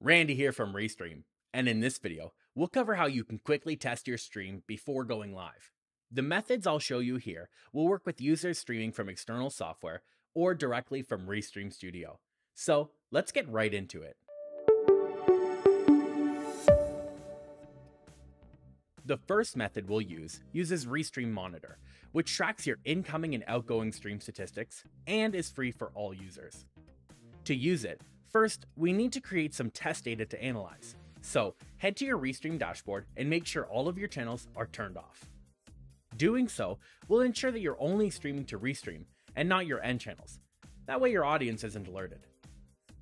Randy here from Restream, and in this video, we'll cover how you can quickly test your stream before going live. The methods I'll show you here will work with users streaming from external software or directly from Restream Studio. So let's get right into it. The first method we'll use uses Restream Monitor, which tracks your incoming and outgoing stream statistics and is free for all users. To use it, First, we need to create some test data to analyze. So head to your Restream dashboard and make sure all of your channels are turned off. Doing so will ensure that you're only streaming to Restream and not your end channels. That way your audience isn't alerted.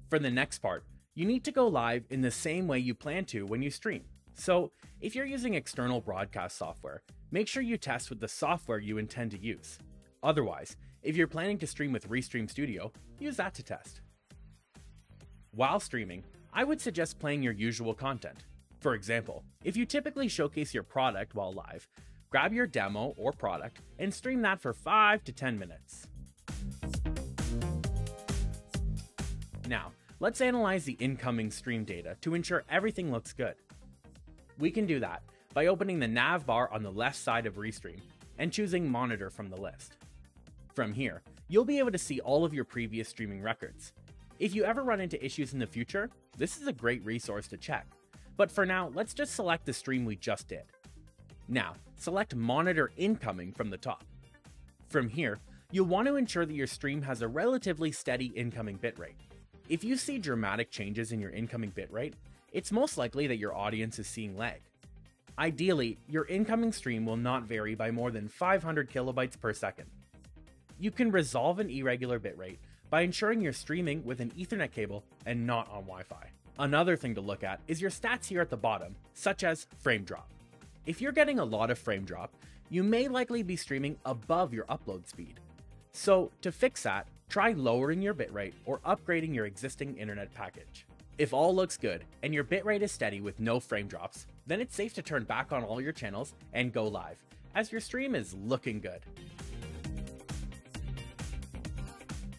For the next part, you need to go live in the same way you plan to when you stream. So if you're using external broadcast software, make sure you test with the software you intend to use. Otherwise, if you're planning to stream with Restream Studio, use that to test. While streaming, I would suggest playing your usual content. For example, if you typically showcase your product while live, grab your demo or product and stream that for 5 to 10 minutes. Now, let's analyze the incoming stream data to ensure everything looks good. We can do that by opening the nav bar on the left side of Restream and choosing Monitor from the list. From here, you'll be able to see all of your previous streaming records, if you ever run into issues in the future, this is a great resource to check. But for now, let's just select the stream we just did. Now, select Monitor Incoming from the top. From here, you'll want to ensure that your stream has a relatively steady incoming bitrate. If you see dramatic changes in your incoming bitrate, it's most likely that your audience is seeing lag. Ideally, your incoming stream will not vary by more than 500 kilobytes per second. You can resolve an irregular bitrate by ensuring you're streaming with an Ethernet cable and not on Wi Fi. Another thing to look at is your stats here at the bottom, such as frame drop. If you're getting a lot of frame drop, you may likely be streaming above your upload speed. So, to fix that, try lowering your bitrate or upgrading your existing internet package. If all looks good and your bitrate is steady with no frame drops, then it's safe to turn back on all your channels and go live, as your stream is looking good.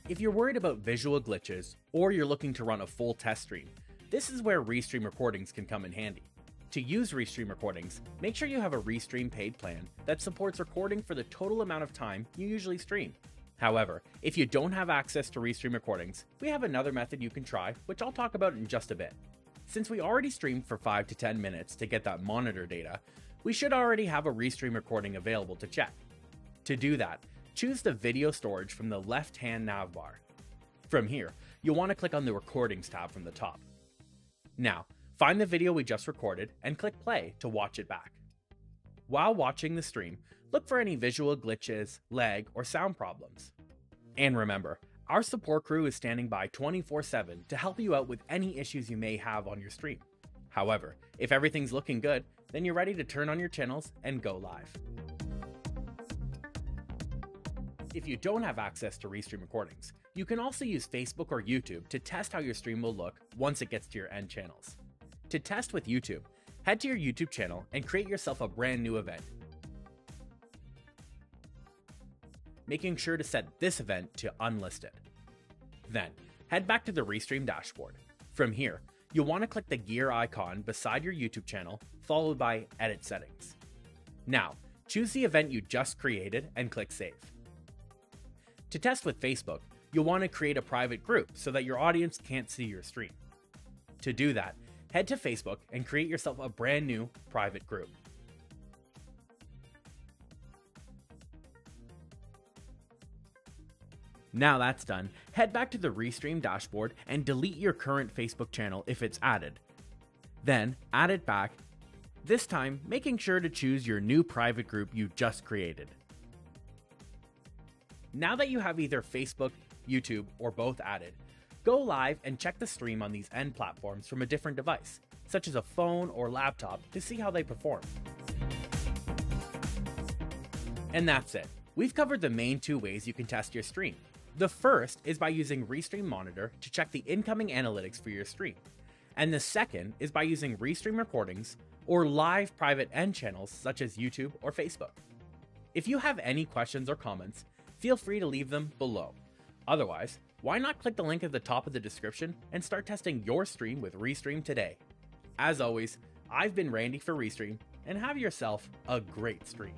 If you're worried about visual glitches, or you're looking to run a full test stream, this is where Restream recordings can come in handy. To use Restream recordings, make sure you have a Restream paid plan that supports recording for the total amount of time you usually stream. However, if you don't have access to Restream recordings, we have another method you can try, which I'll talk about in just a bit. Since we already streamed for 5 to 10 minutes to get that monitor data, we should already have a Restream recording available to check. To do that, choose the video storage from the left-hand navbar. From here, you'll want to click on the Recordings tab from the top. Now, find the video we just recorded and click play to watch it back. While watching the stream, look for any visual glitches, lag, or sound problems. And remember, our support crew is standing by 24 7 to help you out with any issues you may have on your stream. However, if everything's looking good, then you're ready to turn on your channels and go live. If you don't have access to Restream recordings, you can also use Facebook or YouTube to test how your stream will look once it gets to your end channels. To test with YouTube, head to your YouTube channel and create yourself a brand new event. Making sure to set this event to unlisted. Then, head back to the Restream dashboard. From here, you'll want to click the gear icon beside your YouTube channel, followed by Edit Settings. Now, choose the event you just created and click Save. To test with Facebook, you'll want to create a private group so that your audience can't see your stream. To do that, head to Facebook and create yourself a brand new private group. Now that's done, head back to the Restream dashboard and delete your current Facebook channel if it's added. Then add it back, this time making sure to choose your new private group you just created. Now that you have either Facebook, YouTube, or both added, go live and check the stream on these end platforms from a different device, such as a phone or laptop, to see how they perform. And that's it. We've covered the main two ways you can test your stream. The first is by using Restream Monitor to check the incoming analytics for your stream. And the second is by using Restream recordings or live private end channels such as YouTube or Facebook. If you have any questions or comments, feel free to leave them below. Otherwise, Why not click the link at the top of the description and start testing your stream with Restream today? As always, I've been Randy for Restream, and have yourself a great stream.